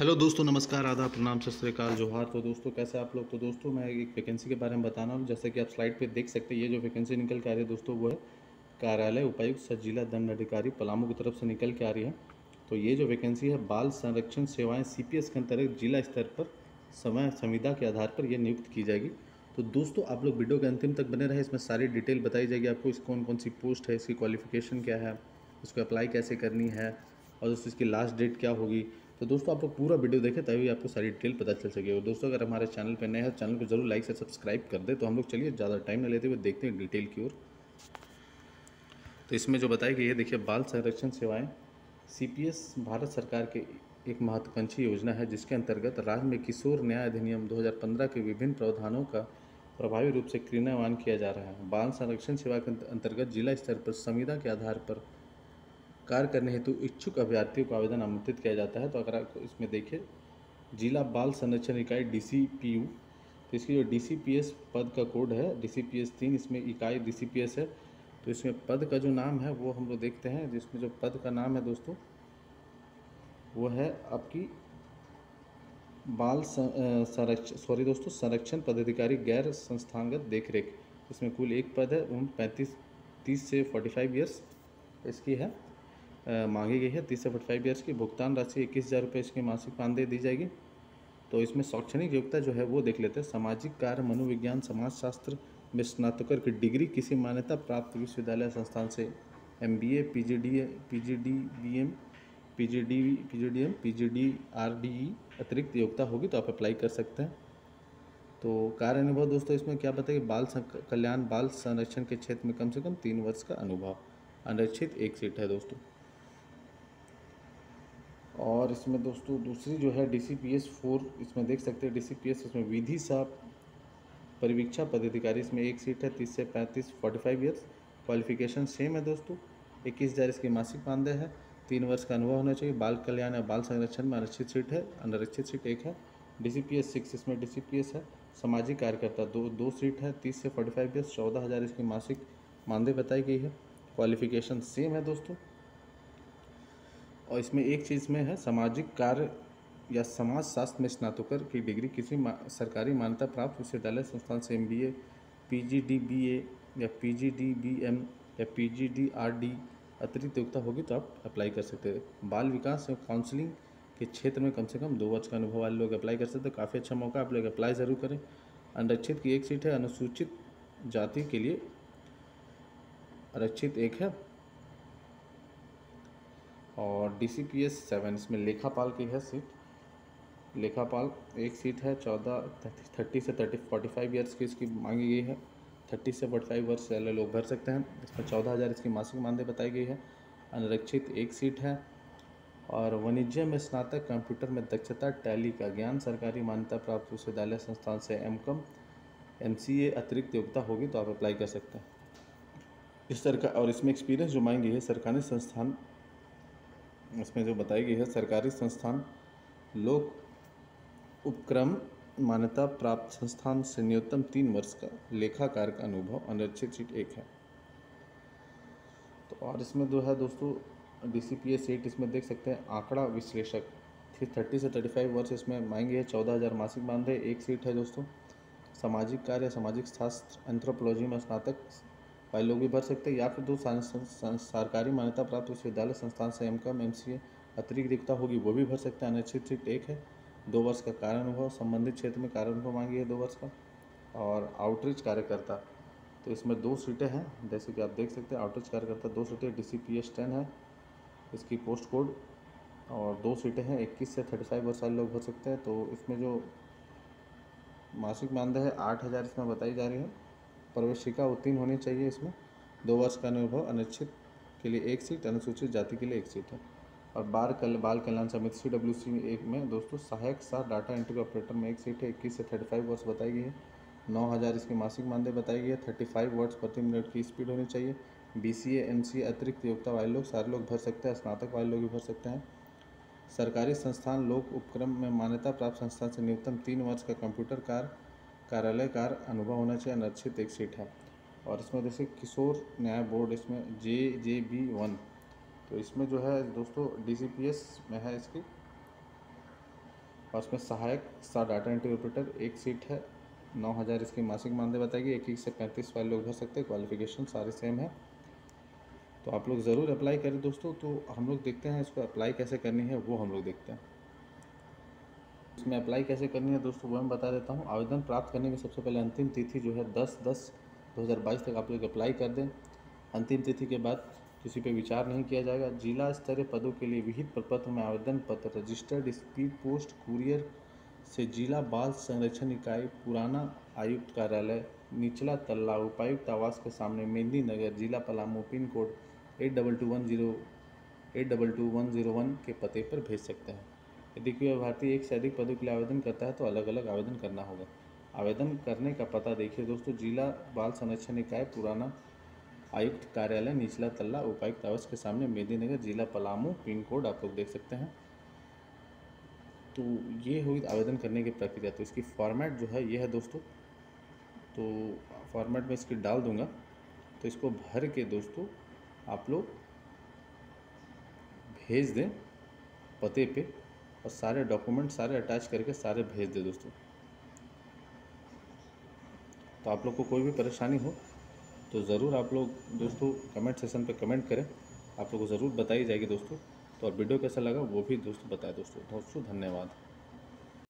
Hello दोस्तों, नमस्कार, आदाब, प्रणाम, सत श्रीकाल जोहार। तो दोस्तों, कैसे आप लोग? तो दोस्तों, मैं एक वैकेंसी के बारे में बताना हूँ। जैसे कि आप स्लाइड पे देख सकते हैं, ये जो वैकेंसी निकल के आ रही है दोस्तों, वो है कार्यालय उपायुक्त सह जिला दंड अधिकारी पलामू की तरफ़ से निकल के आ रही है। तो ये जो वैकेंसी है, बाल संरक्षण सेवाएँ सी के अंतर्गत जिला स्तर पर समय संविदा के आधार पर यह नियुक्त की जाएगी। तो दोस्तों, आप लोग वीडियो के अंतिम तक बने रहे, इसमें सारी डिटेल बताई जाएगी आपको, इस कौन कौन सी पोस्ट है, इसकी क्वालिफिकेशन क्या है इसको अप्लाई कैसे करनी है, और दोस्तों इसकी लास्ट डेट क्या होगी। तो दोस्तों, आप लोग पूरा वीडियो देखें, तभी आपको सारी डिटेल पता चल सके। और दोस्तों, अगर हमारे चैनल पर नए हैं, चैनल को ज़रूर लाइक से सब्सक्राइब कर दे। तो हम लोग चलिए, ज़्यादा टाइम न लेते हुए देखते हैं डिटेल की ओर। तो इसमें जो बताया गई है, देखिए, बाल संरक्षण सेवाएँ सीपीएस भारत सरकार के एक महत्वाकांक्षी योजना है, जिसके अंतर्गत राज्य में किशोर न्याय अधिनियम 2015 के विभिन्न प्रावधानों का प्रभावी रूप से क्रियान्वयन किया जा रहा है। बाल संरक्षण सेवा के अंतर्गत जिला स्तर पर संविदा के आधार पर कार्य करने हेतु इच्छुक अभ्यर्थियों को आवेदन आमंत्रित किया जाता है। तो अगर आप इसमें देखिए जिला बाल संरक्षण इकाई डीसीपीयू तो इसकी जो डीसीपीएस पद का कोड है डी तीन, इसमें इकाई डीसीपीएस है। तो इसमें पद का जो नाम है, वो हम लोग देखते हैं। जिसमें जो पद का नाम है दोस्तों, वो है आपकी बाल संरक्षण सॉरी दोस्तों, संरक्षण पदाधिकारी गैर संस्थागत देखरेख। इसमें कुल एक पद है, उन पैंतीस, तीस से फोर्टी फाइव ईयर्स इसकी है। मांगी गई है तीस से फोर्टी फाइव ईयर्स की। भुगतान राशि इक्कीस हज़ार रुपये इसकी मासिक मानदेय दी जाएगी। तो इसमें शैक्षणिक योग्यता जो है वो देख लेते हैं। सामाजिक कार्य, मनोविज्ञान, समाजशास्त्र, में स्नातकोत्तर की डिग्री किसी मान्यता प्राप्त विश्वविद्यालय संस्थान से। M B A P G D A P G D B M P G D P G D M P G D R D E अतिरिक्त योग्यता होगी तो आप अप्लाई कर सकते हैं। तो कार्य अनुभव दोस्तों, इसमें क्या बताइए बाल कल्याण, बाल संरक्षण के क्षेत्र में कम से कम तीन वर्ष का अनुभव। अनरक्षित एक सीट है दोस्तों। और इसमें दोस्तों दूसरी जो है D C P S four इसमें देख सकते हैं डी सी पी एस इसमें विधि सा परिवीक्षा पदाधिकारी, इसमें एक सीट है, तीस से पैंतीस forty five years qualification same है दोस्तों। इक्कीस हज़ार इसकी मासिक मानदेय है, तीन वर्ष का अनुभव होना चाहिए, बाल कल्याण या बाल संरक्षण में आरक्षित सीट है अनारक्षित सीट एक है। D C P S six इसमें डी सी पी एस है, सामाजिक कार्यकर्ता दो दो सीट है, तीस से फोर्टी फाइव ईयर्स चौदह हज़ार इसकी मासिक मानदेय बताई गई है क्वालिफिकेशन सेम है दोस्तों। और इसमें एक चीज़ में है सामाजिक कार्य या समाज शास्त्र में स्नातकोत्तर की डिग्री किसी मा, सरकारी मान्यता प्राप्त विश्वविद्यालय संस्थान से M B A P G D B A या P G D B M या P G D R D अतिरिक्त योग्यता होगी तो आप अप्लाई कर सकते हैं। बाल विकास एवं काउंसलिंग के क्षेत्र में कम से कम दो वर्ष का अनुभव वाले लोग अप्लाई कर सकते हैं। काफ़ी अच्छा मौका आप लोग अप्लाई ज़रूर करें। अनरक्षित की एक सीट है अनुसूचित जाति के लिए। आरक्षित एक है। और D C P S seven इसमें लेखापाल की है सीट। लेखापाल, एक सीट है, चौदह थर्टी से थर्टी फोर्टी फाइव ईयर्स की इसकी मांगी गई है। थर्टी से फोर्टी फाइव वर्ष वाले लोग भर सकते हैं। इसमें चौदह हज़ार इसकी मासिक मानदेय बताई गई है। अनरक्षित एक सीट है। और वाणिज्य में स्नातक, कंप्यूटर में दक्षता, टैली का ज्ञान, सरकारी मान्यता प्राप्त विश्वविद्यालय संस्थान से M come M C A अतिरिक्त योग्यता होगी तो आप अप्लाई कर सकते हैं। इस सरकार और इसमें एक्सपीरियंस जो मांगी है, सरकारी संस्थान इसमें जो बताई गई है, सरकारी संस्थान, लोक उपक्रम मान्यता प्राप्त संस्थान से न्यूनतम तीन वर्ष का लेखाकार का अनुभव, अनरक्षित सीट एक है। तो और इसमें जो है दोस्तों D C P S seat इसमें देख सकते हैं, आंकड़ा विश्लेषक थर्टी से थर्टी फाइव वर्ष इसमें मांगी है, चौदह हज़ार मासिक बांधे, एक सीट है दोस्तों। सामाजिक कार्य, सामाजिक शास्त्र एंथ्रोपोलॉजी में स्नातक वाले लोग भी भर सकते हैं। या फिर दो सरकारी मान्यता प्राप्त विश्वविद्यालय संस्थान से M come M C A अतिरिक्त रिक्ता होगी, वो भी भर सकते हैं। अनिश्चित सीट एक है। दो वर्ष का कार्य अनुभव संबंधित क्षेत्र में कार्य अनुभव मांगी है दो वर्ष का। और आउटरीच कार्यकर्ता तो इसमें दो सीटें हैं। जैसे कि आप देख सकते हैं, आउटरीच कार्यकर्ता दो सीटें D C P S ten है, इसकी पोस्ट कोड, और दो सीटें हैं। इक्कीस से थर्टी फाइव वर्ष वाले लोग भर सकते हैं। तो इसमें जो मासिक मानदेय है, आठ हज़ार इसमें बताई जा रही है। प्रवेशिका उत्तीर्ण होनी चाहिए इसमें। दो वर्ष का अनुभव, अनिश्चित के लिए एक सीट, अनुसूचित जाति के लिए एक सीट है। और बार कल, बाल कल्याण समिति सी डब्ल्यू सी एक में, दोस्तों, सहायक साथ डाटा एंट्री ऑपरेटर में एक सीट है। इक्कीस से थर्टी फाइव वर्ष बताई गई है। नौ हज़ार इसकी मासिक मानदेय बताई गई है। थर्टी फाइव वर्ड्स प्रति मिनट की स्पीड होनी चाहिए। बी सी एम सी अतिरिक्त योग्यता वाले लोग, सारे लोग भर सकते हैं, स्नातक वाले लोग भी भर सकते हैं। सरकारी संस्थान, लोक उपक्रम में मान्यता प्राप्त संस्थान से न्यूनतम तीन वर्ष का कंप्यूटर कार कार्यालय कार अनुभव होना चाहिए अनर्क्षित एक सीट है। और इसमें जैसे किशोर न्याय बोर्ड, इसमें जे जे बी वन। तो इसमें जो है, दोस्तों डी सी पी एस में है इसकी। और उसमें सहायक सा डाटा एंट्री ऑपरेटर एक सीट है, नौ हज़ार इसकी मासिक मानदेय बताएगी, एक से पैंतीस वाले लोग भर सकते हैं, क्वालिफिकेशन सारे सेम है। तो आप लोग ज़रूर अप्लाई करें दोस्तों तो हम लोग देखते हैं इसको अप्लाई कैसे करनी है, वो हम लोग देखते हैं। इसमें अप्लाई कैसे करनी है दोस्तों, वो मैं बता देता हूँ। आवेदन प्राप्त करने की सबसे पहले अंतिम तिथि जो है दस दस दो हज़ार बाईस तक आप लोग अप्लाई कर दें। अंतिम तिथि के बाद किसी पे विचार नहीं किया जाएगा। जिला स्तरीय पदों के लिए विहित प्रपत्र में आवेदन पत्र रजिस्टर्ड स्पीड पोस्ट कुरियर से जिला बाल संरक्षण इकाई, पुराना आयुक्त कार्यालय, निचला तल्ला उपायुक्त आवास के सामने मेहंदी नगर, जिला Palamu pin code eight double two one zero, eight double two one zero one के पते पर भेज सकते हैं। यदि कोई अभ्यर्थी एक से अधिक पदों के लिए आवेदन करता है तो अलग अलग आवेदन करना होगा। आवेदन करने का पता देखिए दोस्तों, जिला बाल संरक्षण इकाई, पुराना आयुक्त कार्यालय, निचला तल्ला उपायुक्त आवास के सामने मेदीनगर जिला पलामू, पिन कोड आप लोग देख सकते हैं। तो ये हुई आवेदन करने की प्रक्रिया। तो इसकी फॉर्मेट जो है, ये है दोस्तों तो फॉर्मेट में इसकी डाल दूँगा। तो इसको भर के दोस्तों, आप लोग भेज दें, पते पे। और सारे डॉक्यूमेंट सारे अटैच करके सारे भेज दे दोस्तों। तो आप लोग को कोई भी परेशानी हो तो ज़रूर आप लोग दोस्तों कमेंट सेशन पे कमेंट करें। आप लोग को ज़रूर बताई जाएगी दोस्तों। तो और वीडियो कैसा लगा वो भी दोस्तों बताएँ दोस्तों। दोस्तों धन्यवाद।